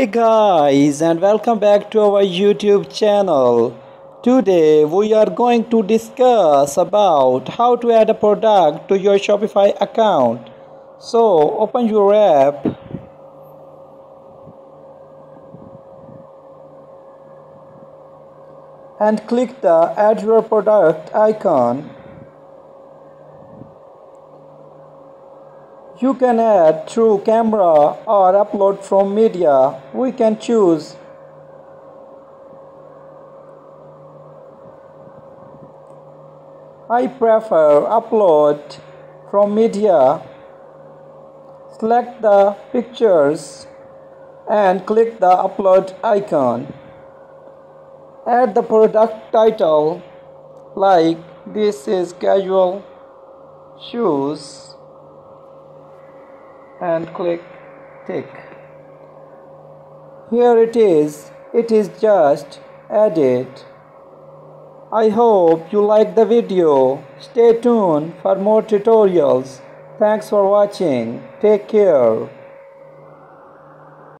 Hey guys and welcome back to our YouTube channel. Today we are going to discuss about how to add a product to your Shopify account. So open your app and click the add your product icon You can add through camera or upload from media. We can choose I prefer upload from media. Select the pictures and click the upload icon. Add the product title like this is casual shoes and click tick. Here it is. It is just added. I hope you like the video. Stay tuned for more tutorials. Thanks for watching. Take care